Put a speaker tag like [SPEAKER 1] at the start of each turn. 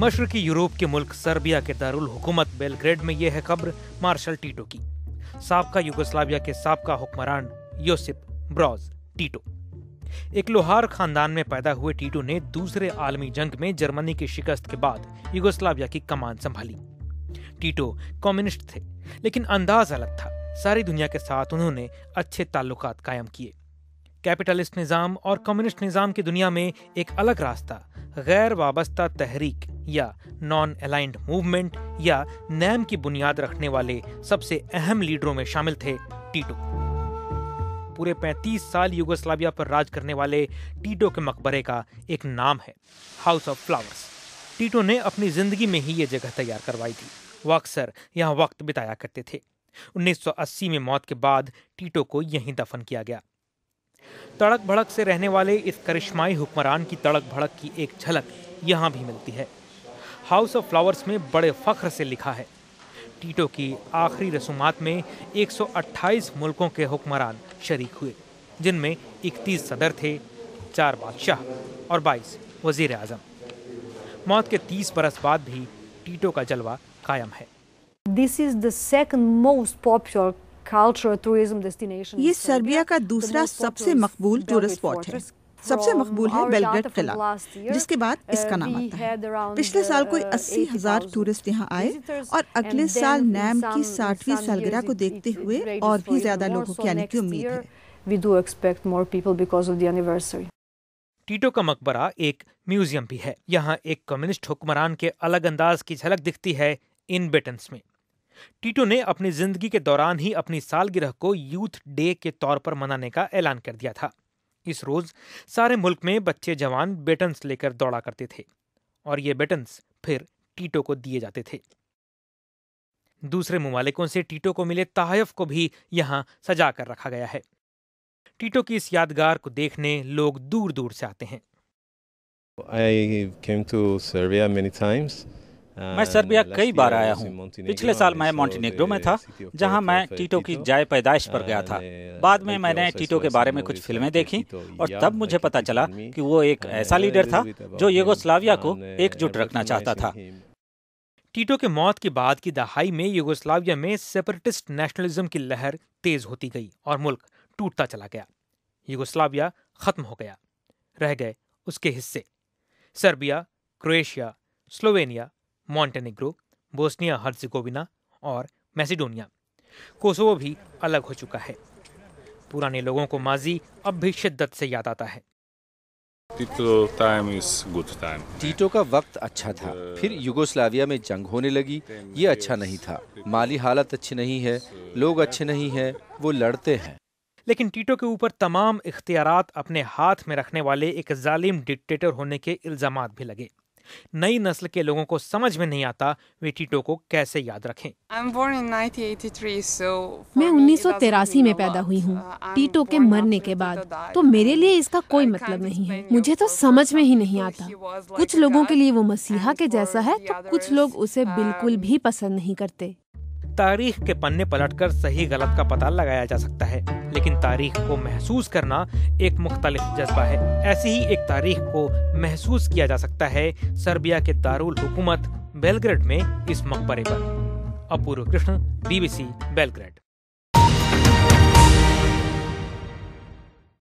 [SPEAKER 1] مشرقی یوروپ کے ملک سربیا کے دارالحکومت بیلگریڈ میں یہ ہے خبر، مارشل ٹیٹو کی۔ سابقہ یوگسلاویہ کے سابقہ حکمران یوسپ براز ٹیٹو۔ ایک لوہار خاندان میں پیدا ہوئے ٹیٹو نے دوسرے عالمی جنگ میں جرمنی کی شکست کے بعد یوگسلاویہ کی کمان سنبھالی۔ ٹیٹو کمیونسٹ تھے، لیکن انداز الگ تھا۔ ساری دنیا کے ساتھ انہوں نے اچھے تعلقات قائم کیے۔ کیپٹلسٹ نظام اور کمیونسٹ نظام کی دنیا میں ایک الگ راستہ، غیر وابستہ تحریک۔ یا نان الائنڈ موومنٹ یا نیم کی بنیاد رکھنے والے سب سے اہم لیڈروں میں شامل تھے ٹیٹو۔ پورے پینتیس سال یوگسلاویا پر راج کرنے والے ٹیٹو کے مقبرے کا ایک نام ہے ہاؤس آف فلاورس ٹیٹو نے اپنی زندگی میں ہی یہ جگہ تیار کروائی تھی۔ وہ اکثر یہاں وقت بتایا کرتے تھے۔ انیس سو اسی میں موت کے بعد ٹیٹو کو یہیں دفن کیا گیا۔ تڑک بھڑک سے رہنے والے اس کرشمائی حکمران کی تڑک بھڑک کی ایک جھلک یہاں بھی ملتی ہے۔ ہاؤس آف فلاورز میں بڑے فخر سے لکھا ہے۔ ٹیٹو کی آخری رسومات میں ایک سو اٹھائیس ملکوں کے حکمران شریک ہوئے جن میں اکتیس صدر تھے چار بادشاہ اور بائیس وزیر اعظم موت کے تیس برس بعد
[SPEAKER 2] بھی ٹیٹو کا جلوہ قائم ہے۔ This is the second
[SPEAKER 3] most
[SPEAKER 2] popular یہ
[SPEAKER 3] سربیا کا دوسرا سب سے مقبول ٹورسٹ اسپاٹ ہے۔ سب سے مقبول ہے بیلگریڈ قلعہ جس کے بعد اس کا
[SPEAKER 2] uh,
[SPEAKER 3] نام
[SPEAKER 2] we
[SPEAKER 3] آتا ہے۔ پچھلے سال کوئی
[SPEAKER 2] uh,
[SPEAKER 3] اسی ہزار
[SPEAKER 2] 80,000
[SPEAKER 3] ٹورسٹ یہاں آئے اور اگلے سال نیم کی ساٹھویں سالگرہ کو دیکھتے ہوئے اور بھی زیادہ. لوگوں کی آنے
[SPEAKER 2] next
[SPEAKER 3] کی امید ہے۔
[SPEAKER 2] We do expect more people because of the anniversary.
[SPEAKER 1] Tito کا مقبرہ ایک میوزیم بھی ہے۔ یہاں ایک کمیونسٹ حکمران کے الگ انداز کی جھلک دکھتی ہے ان بیٹنس میں۔ ٹیٹو نے اپنی زندگی کے دوران ہی اپنی سالگرہ کو یوتھ ڈے کے طور پر منانے کا اعلان کر دیا تھا۔ اس روز سارے ملک میں بچے جوان بیٹنس لے کر دوڑا کرتے تھے اور یہ بیٹنس پھر ٹیٹو کو دیے جاتے تھے۔ دوسرے ممالکوں سے ٹیٹو کو ملے تحائف کو بھی یہاں سجا کر رکھا گیا ہے۔ ٹیٹو کی اس یادگار کو دیکھنے لوگ دور دور سے آتے ہیں۔
[SPEAKER 4] I came to Serbia many times.
[SPEAKER 5] میں سربیا کئی بار آیا ہوں۔ پچھلے سال میں مونٹینیگرو میں تھا جہاں میں ٹیٹو کی جائے پیدائش پر گیا تھا۔ بعد میں میں نے ٹیٹو کے بارے میں کچھ فلمیں دیکھی اور تب مجھے پتا چلا کہ وہ ایک ایسا لیڈر تھا جو یوگوسلاویا کو ایک جٹ رکھنا چاہتا تھا۔
[SPEAKER 1] ٹیٹو کے موت کے بعد کی دہائی میں یوگوسلاویا میں سیپریٹسٹ نیشنلزم کی لہر تیز ہوتی گئی اور ملک ٹوٹتا چلا گیا۔ یوگوسلاویا ختم ہو گیا۔ رہ گئے اس کے حصے۔ Serbia Croatia Slovenia Montenegro Bosnia Herzegovina اور میسیڈونیا۔ کوسوو بھی الگ ہو چکا ہے۔ پرانے لوگوں کو ماضی اب بھی شدت سے یاد آتا ہے.
[SPEAKER 6] ٹیٹو کا وقت اچھا تھا۔ پھر یوگوسلاویا میں جنگ ہونے لگی۔ یہ اچھا نہیں تھا۔ مالی حالت اچھی نہیں ہے۔ لوگ اچھے نہیں ہیں۔ وہ لڑتے ہیں۔
[SPEAKER 1] لیکن ٹیٹو کے اوپر تمام اختیارات اپنے ہاتھ میں رکھنے والے ایک ظالم ڈکٹیٹر ہونے کے الزامات بھی لگے۔ نئی نسل کے لوگوں کو سمجھ میں نہیں آتا وہ ٹیٹو کو کیسے یاد رکھیں۔
[SPEAKER 7] میں انیس سو تراسی میں پیدا ہوئی ہوں۔ ٹیٹو کے مرنے کے بعد تو میرے لیے اس کا کوئی مطلب نہیں ہے۔ مجھے تو سمجھ میں ہی نہیں آتا۔ کچھ لوگوں کے لیے وہ مسیحا کے جیسا ہے تو کچھ لوگ اسے بالکل بھی پسند نہیں کرتے۔
[SPEAKER 1] تاریخ کے پنے پلٹ کر صحیح غلط کا پتہ لگایا جا سکتا ہے، لیکن تاریخ کو محسوس کرنا ایک مختلف جذبہ ہے۔ ایسی ہی ایک تاریخ کو محسوس کیا جا سکتا ہے سربیا کے دارالحکومت بیلگریڈ میں اس مقبرے پر۔ Apoorva Krishan, B B C, Belgrade.